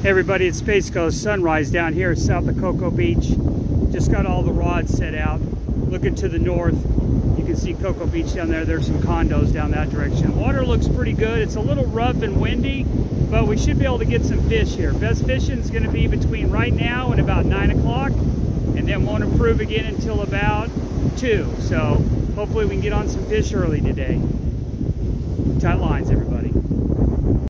Hey everybody, it's Space Coast Sunrise down here south of Cocoa Beach. Just got all the rods set out. Looking to the north, you can see Cocoa Beach down there. There's some condos down that direction. Water looks pretty good. It's a little rough and windy, but we should be able to get some fish here. Best fishing is going to be between right now and about 9 o'clock, and then won't improve again until about 2. So hopefully we can get on some fish early today. Tight lines, everybody.